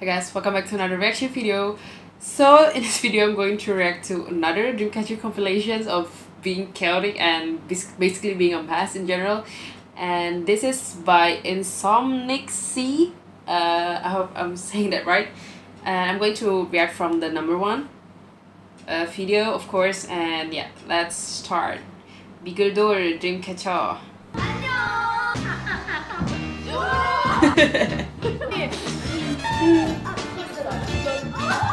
Hi guys, welcome back to another reaction video. So in this video I'm going to react to another Dreamcatcher compilations of being chaotic and basically being a mess in general. And this is by insomnicsy. Uh, I hope I'm saying that right. And I'm going to react from the number one uh, video of course and yeah, let's start. Beagledore Dreamcatcher.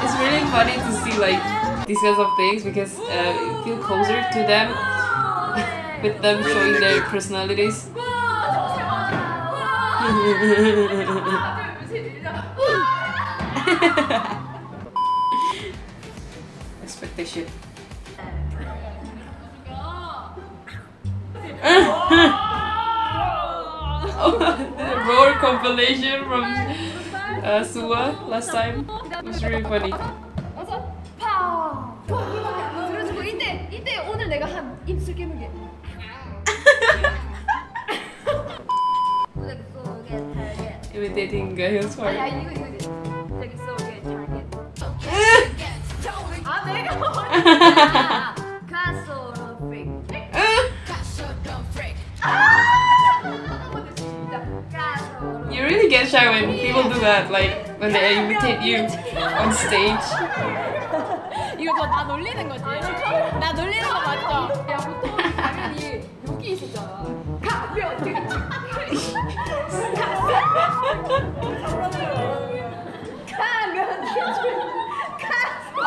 it's really funny to see like these kinds of things because uh, you feel closer to them with them showing their personalities. Expectation. the roar compilation from uh, Suwa last time. It was really funny. 들어주고 이때 이때 오늘 내가 한 입술 깨물게. leg 속에 target. Imitating Gahyun's 아니 part. 아니 이거 이거지. leg 속에 target. 아 내가 really get shy when people do that, like when they imitate you on stage. 이거 저나 놀리는 거지? 나 놀리는 거 맞죠? 야 보통 당연히 여기 있었잖아. 가면 가면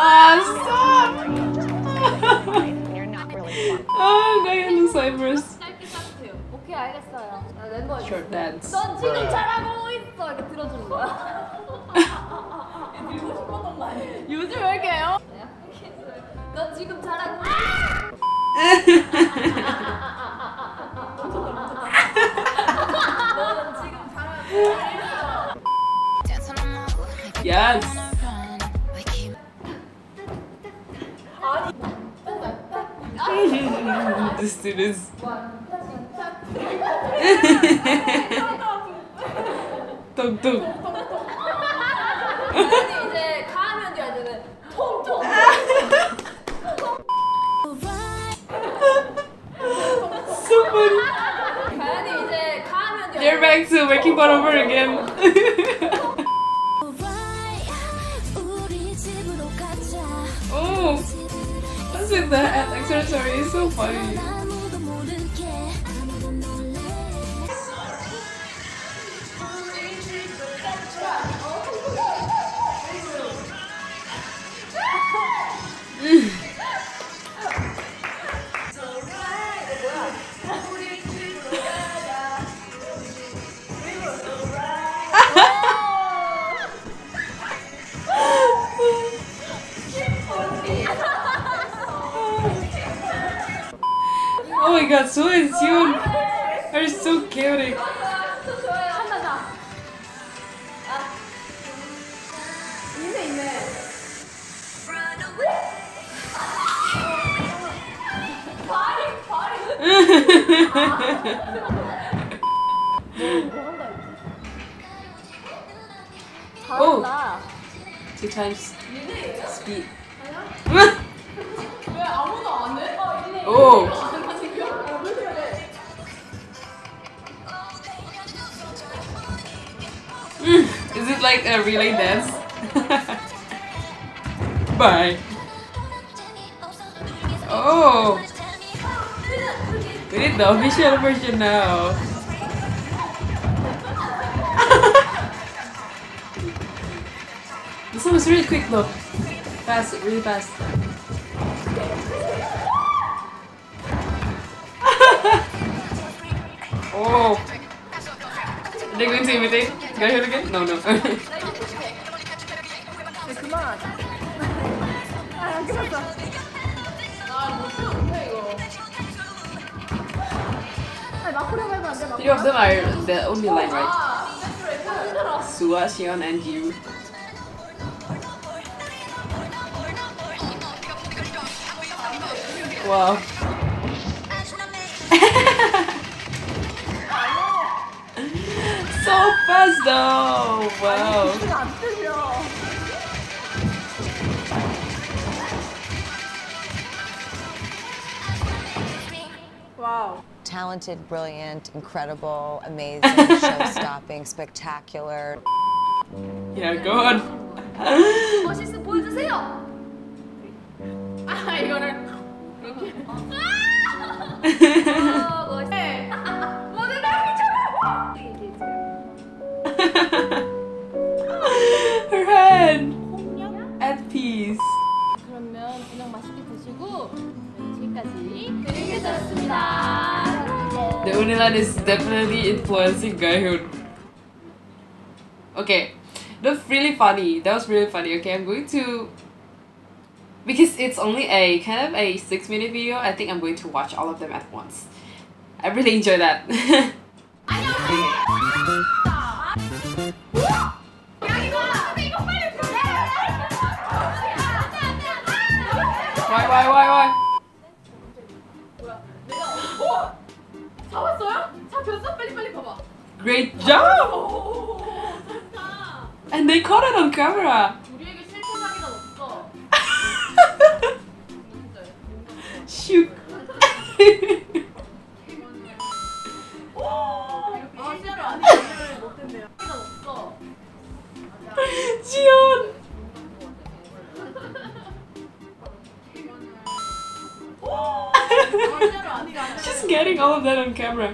Ah, stop! You're not really fun. oh, Gahyun Cypress. 짧게 짧게요. 오케이 알겠어요. 나 멤버 Short dance. 넌 지금 잘하고 있어 이렇게 들어주는 거야. 들고 싶었던 말이야. 요즘 왜 이렇게 해요? 넌 지금 잘하고 넌 지금 잘하고 Yes. the students. tung tung. 아니 이제 가면 돼야 되는 통통. So funny. 가연이 이제 가면 돼야 They're back to making fun of her again. oh, what's with that accessory? It's so funny. Like a relay dance? Bye. Oh, we need the official version now. this one was really quick though. Fast, really fast. oh. Are they going to imitate? Go ahead again? No, no. 그만하자. 아, 끝났어. 아, 못 못해 이거. 아니, 마크로 말고 안 돼, 마크로. Three of them are the only line, right? 아, 힘들어. Sua, Xion, and Jiru. Wow. so fast though. Wow. 이거 안 들려. 와우. talented, brilliant, incredible, amazing, show-stopping, spectacular. Yeah, go on. 멋있어 보여주세요. 아 이거를 이렇게. 지금까지 그릭에서였습니다. The Unilan is definitely influencing Gahyeon. Okay, that's really funny. That was really funny. Okay, I'm going to because it's only a kind of a six minute video. I think I'm going to watch all of them at once. I really enjoy that. Great job! 오, 좋다. And they caught it on camera. 우리에게 실패상이란 없어. Shoot. 아, 실로 아니면 못했네요. 이건 없어. Jion. 아, 실로 아니가. She's getting all of that on camera.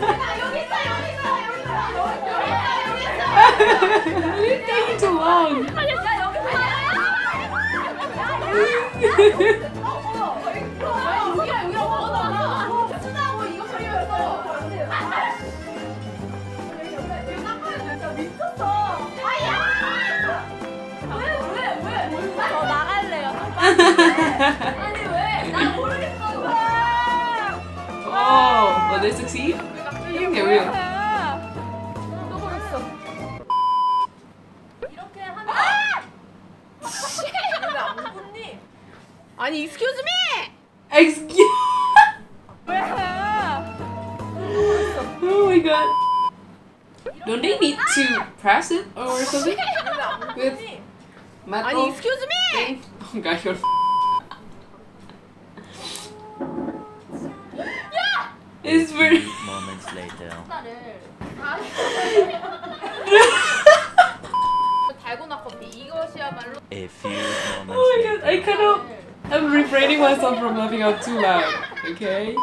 아니, excuse me! Excuse. 왜? Oh my god. Don't they need to press it or something? With metal 아니, excuse me! thing? Oh god, you're. It's very. moments later. 나를. 달고나 커피 이것이야말로. A few Oh moments my god, I later. cannot. I'm refraining myself from laughing out too loud, okay?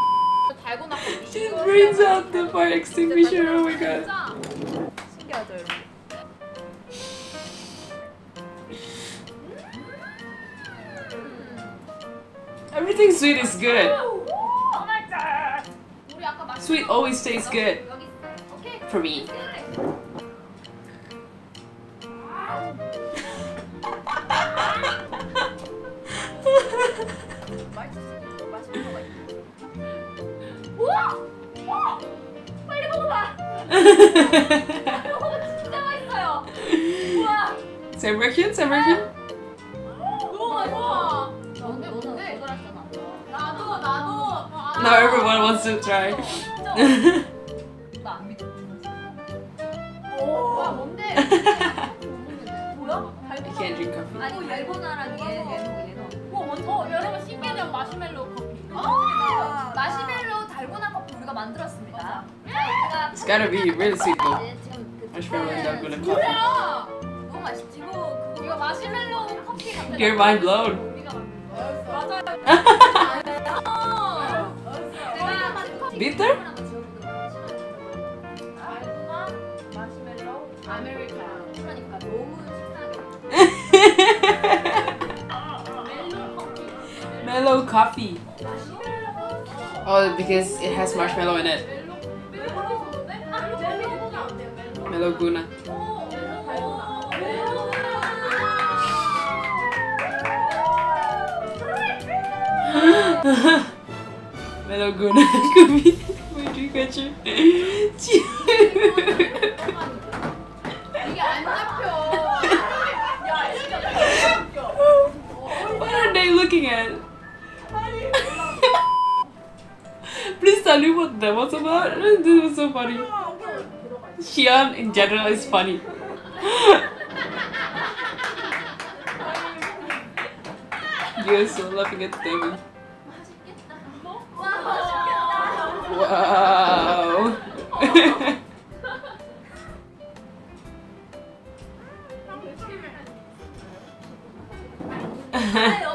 She brings out the fire extinguisher, oh my god. Everything sweet is good. Oh sweet always tastes good. For me. 있어요. 우와. Same reaction? Same reaction? 너무 맛있어. 너는 너는 거절했잖아. 나도 나도. Now everyone wants to try. gotta be really sweet though. 이제 지금 그 Marshmallow and dalgona coffee. 뭐야? 너무 맛있지. 이거 그거 이거 마시멜로 커피 같은. You're mind blown. 우리가 만든 거. 맞아요. 제가 만든 커피. Bitter? 달고나 마시멜로 아메리카노. 그러니까 너무 식상하게. 멜로 커피. Mellow coffee. Oh, because it has marshmallow in it. Carmen Laguna. Meloguna Kumi. my dream catcher. what are they looking at? Please tell me what that was about. This was so funny. Siyeon in general is funny. You're so laughing at Debbie. Wow.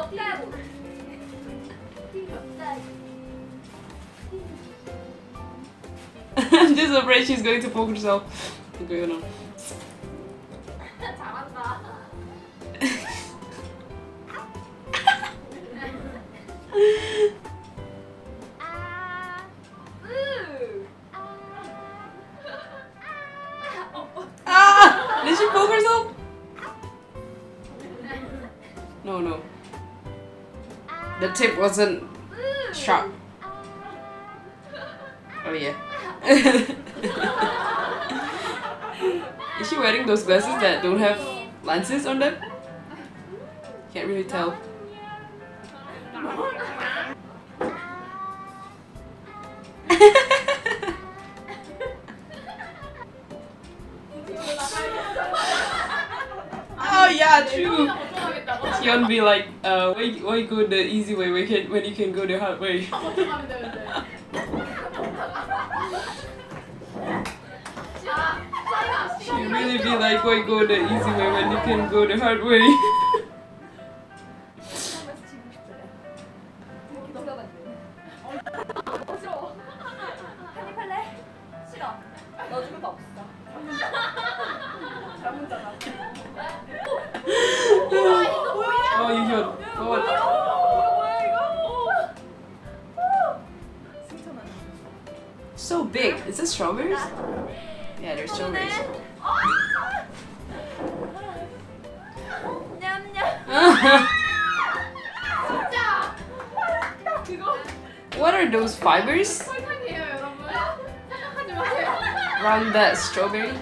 afraid she's going to poke herself. Okay, hold on. Lenses on them? Can't really tell. oh yeah, true. Siyeon be like, uh, why, why go the easy way when you can, when you can go the hard way? you be like, why go the easy way when you can go the hard way? from the strawberry.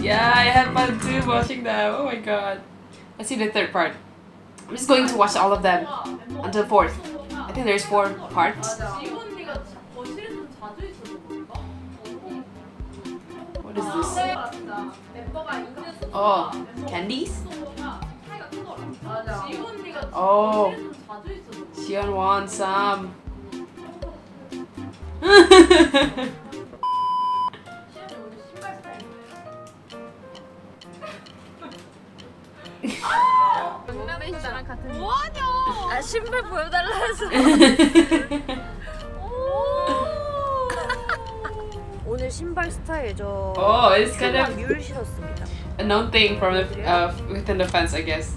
Yeah, I had fun too watching them. Oh my god. I see the third part. I'm just going to watch all of them until fourth. I think there's four parts. What is this? Oh, candies? 맞아. 지우 언니가 Oh. 거실에서 자주 있어서. 시연이 오늘 신발 스타일 뭐하냐? 아 신발 보여달라 해서 오늘 신발 스타일 저 oh, it's kind of 뮬 신었습니다. a known thing from the uh, within the fence, I guess.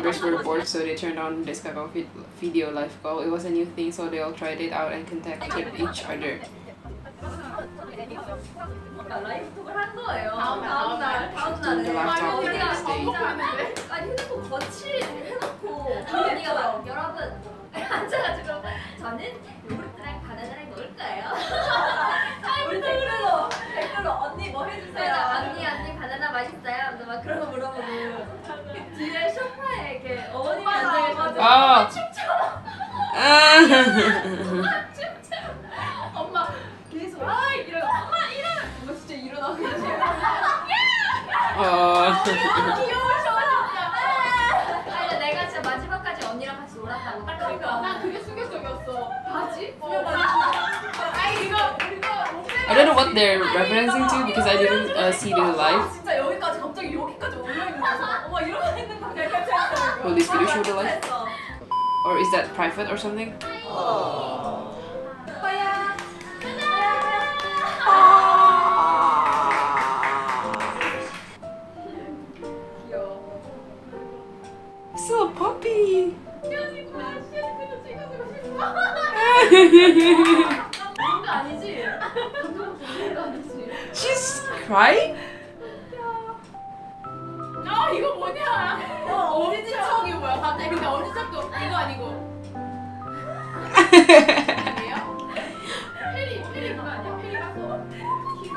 members were bored, so they turned on this kind of vid- video live call. It was a new thing, so they all tried it out and contacted each other. 라이브 톡을 한 거예요 다음 다음 날 다음 Doing the 날에 laptop the next day. 아니 휴대폰 거치 해놓고 언니가 막 여러분 앉아가지고 저는 요구르트랑 바나나랑 먹을 거예요. 우리 댓글로 댓 엄마 계속 아 이러고 엄마 이러면 엄마 진짜 일어나고 계세요. oh. 귀여우셔 진짜. 아니 그러니까 난 그게 충격적이었어. 바지? 어, 이거 이거 I don't know what they're referencing to because I didn't uh, see the live. 진짜 여기까지 갑자기 여기까지 올라 있는 거서 어머 이러고 있는 거 약간 찰떡. Will this video show the live? Or is that private or something? 오빠야. 귀여워. Still a puppy. 시연이 거야. 시연이 그거 찍어주고 싶어. 그런 거 아니지? 그런 거 아니지? She's crying? 아 이거 뭐냐? 어, 엄지척이 뭐야? 갑자기 엄지척도 이거 아니고. 아니에요? 페리 페리 그거 아니야? 페리 가서 키위.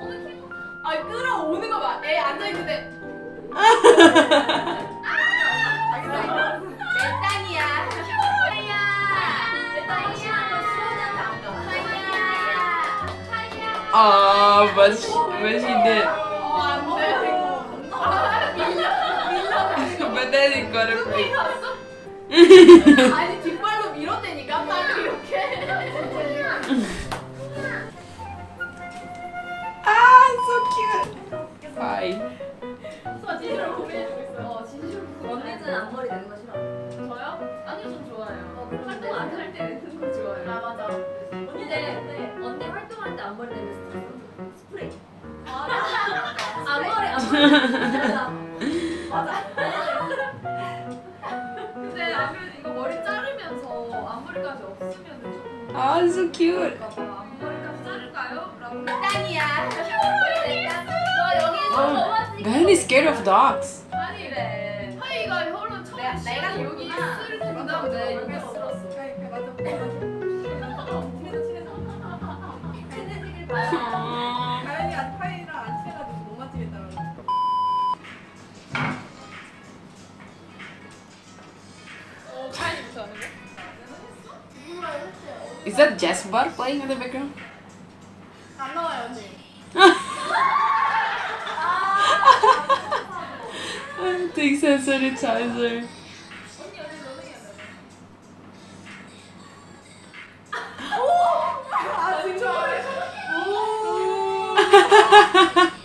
어느 키위? 아 끌어오는 거 봐. 애 앉아 있는데. 아! 내 땅이야. 하 it got a break. 아니 뒷발로 밀어대니까 빨리 이렇게. Ah, so cute. Bye. 저 진심으로 고민해주고 있어요. 어, 진심으로. 언니는 앞머리 내는 거 싫어. 저요? 아니 전 좋아요. 어, 그럼 활동 안 할 때 내는 거 좋아요. 아 맞아. 언니 네, 언니 활동할 때 앞머리 내는. 스프레이. 아, 앞머리 앞머리. so cute. Oh, Diane is scared of dogs. bird playing in the background? I'm the one sanitizer. doing Takes a sanitizer. oh!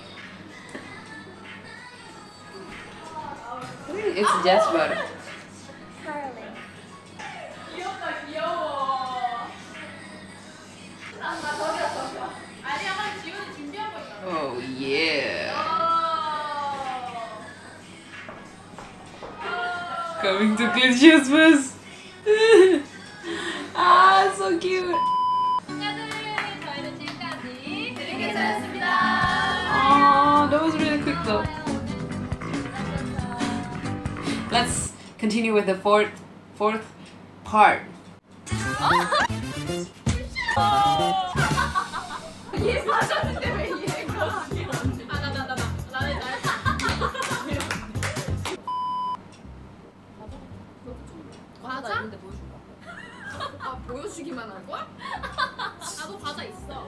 보여주기만 할 거야? 나도 과자 있어.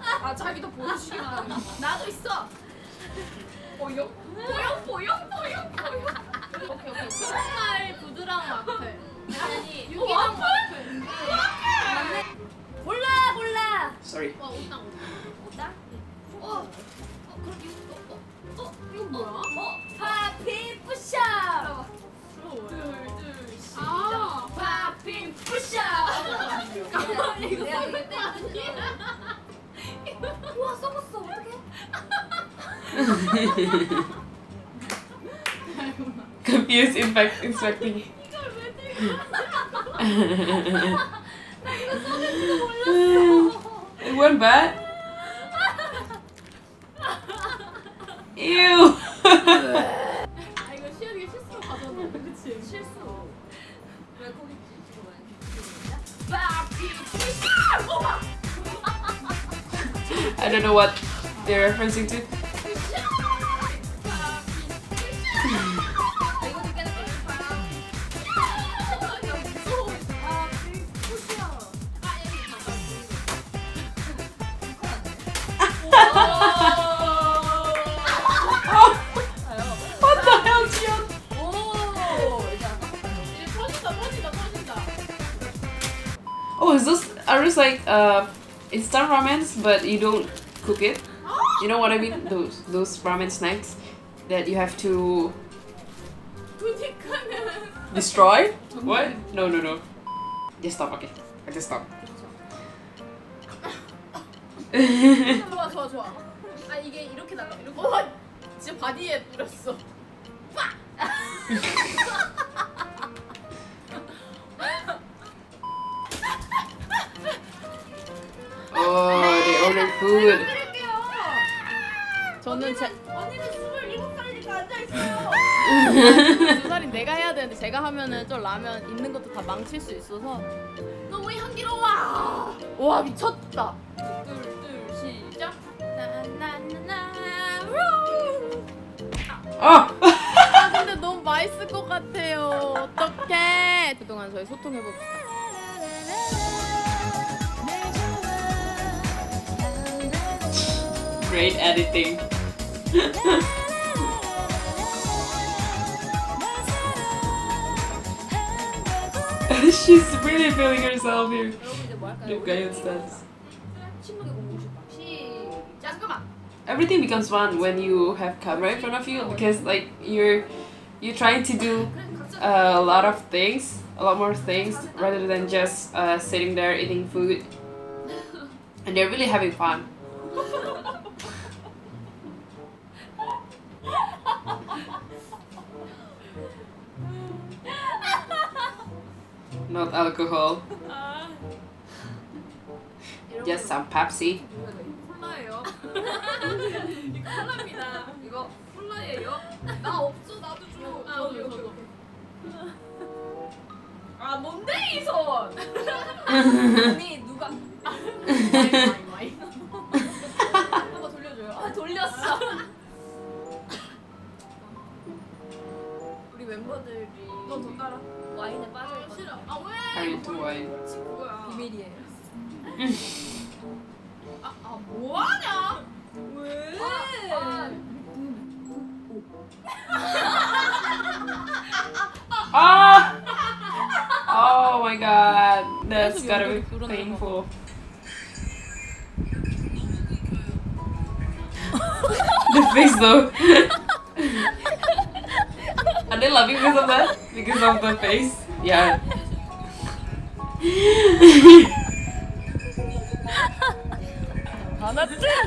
아 자기도 보여주기만 하는 거. 나도 있어. 보용? 보용 보용 보용 보용. 오케이 오케이. 정말 부드러운 와플. 아니 유기농 와플. 와플. 몰라 몰라. Sorry. 와 옷당 옷당? 어. 어 그럼 이거 어, 어, 어 이거 뭐야? 어 파핀 푸셔. 둘둘 시 작. 파핀 푸셔. 잠깐만 이거 써볼 때 아니야? 와 써봤어 어떡해? Confused inspect inspecting. 이걸 왜 들고? 나 이거 써볼지도 몰랐어. It went bad. Ew. I don't know what they're referencing to. instant ramens but you don't cook it? You know what I mean? Those those ramen snacks that you have to 부니까는 destroy? What? No no no. Just stop, okay. I just stop. 좋아 좋아 좋아. 아 이게 이렇게 나가. 이렇게. 와 진짜 바디에 뿌렸어. Oh, 드릴게요. 저는 제 언니는 27살이니까 앉아 있어요. 두 살인 내가 해야 되는데 제가 하면은 좀 라면 있는 것도 다 망칠 수 있어서 너무 향기로워. 와 미쳤다. 둘둘 시작. 나나나나. Oh! 아 근데 너무 맛있을 것 같아요. 어떡해. 그동안 저희 소통해 봅시다. great editing. She's really feeling herself here. Look, Gayon stands. Everything becomes fun when you have camera in front of you because like you're you're trying to do uh, a lot of things, a lot more things rather than just uh, sitting there eating food. And they're really having fun. Not alcohol, just some Pepsi. 콜라예요. 이거 콜라입니다. 이거 콜라예요. 나 없어 나도 줘. 아 오케이 오케이. 아 뭔데 이 손? 아니 누가? 와이 와이. 한번 돌려줘요. 아 돌렸어. 우리 멤버들이 너더 따라 와인에 빠져 있거든. 싫어. 아 Are 왜? you too wine? 그거야. 비밀이에요. 아, 아 뭐하냐? 왜? 아, Ah! Oh my god, that's gotta be painful. the face though. Are they laughing because of that? Because of the face? Yeah.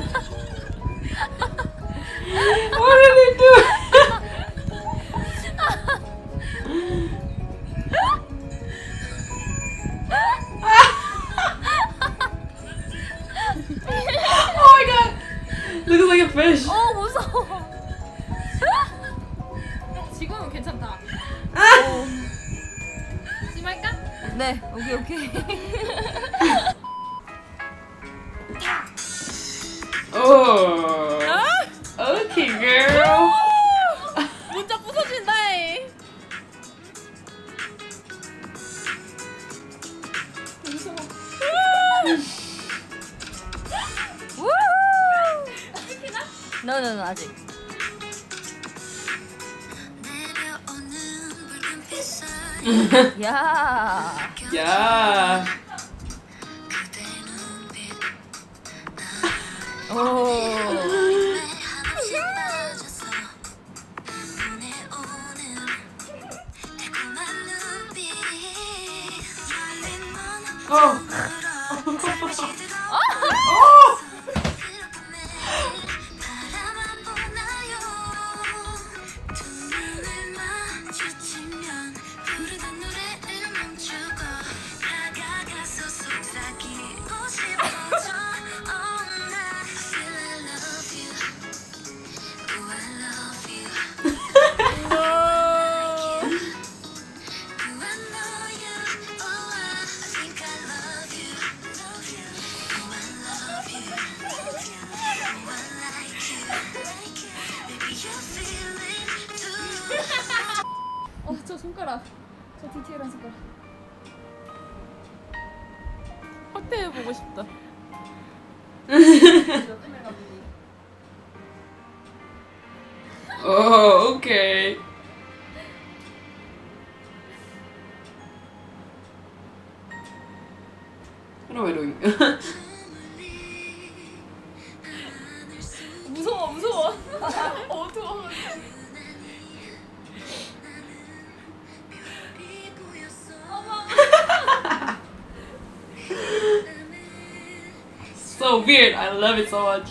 weird. I love it so much.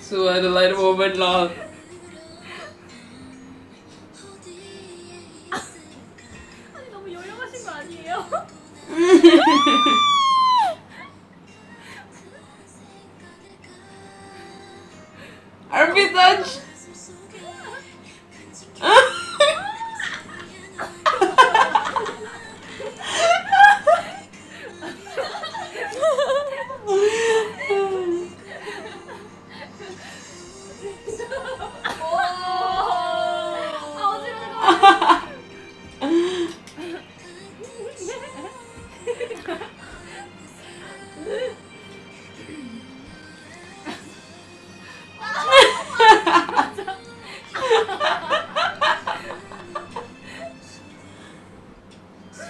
So at the light moment, lol. I'll be touched.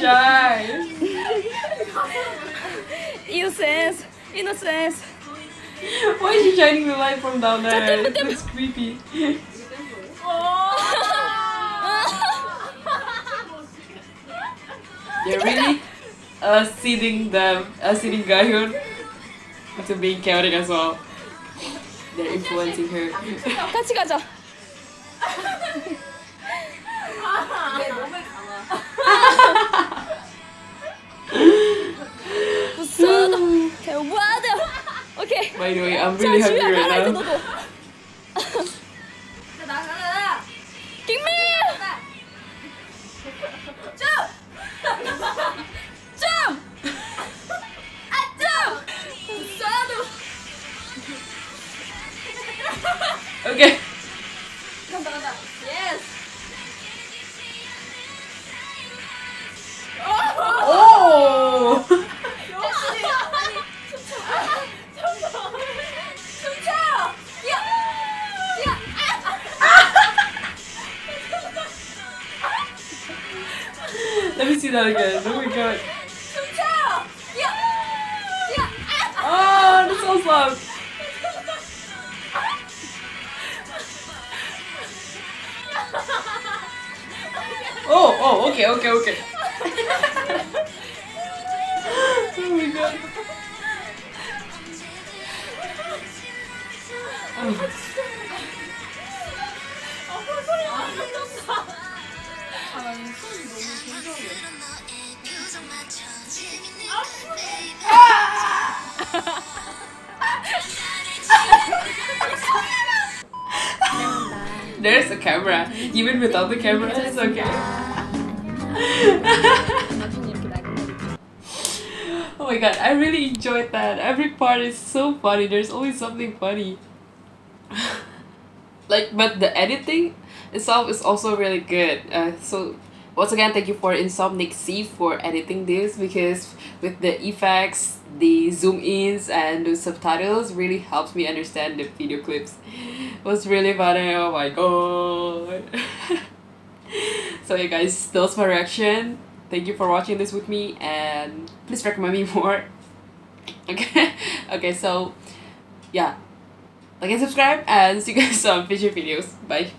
shy. Innocence. Innocence. Why is she shining the light from down there? It's creepy. You're really acceding them, acceding Gahyeon to being chaotic as well. They're influencing her. anyway. I'm really happy right now. There's a camera. Even without the camera, it's okay. oh my god, I really enjoyed that. Every part is so funny. There's always something funny. like, but the editing itself is also really good. Uh, so once again, thank you for insomnicsy for editing this because with the effects, the zoom ins, and the subtitles really helps me understand the video clips. It was really funny. Oh my god. so yeah, guys, that's my reaction. Thank you for watching this with me, and please recommend me more. Okay, okay. So yeah, like and subscribe, and see you guys on future videos. Bye.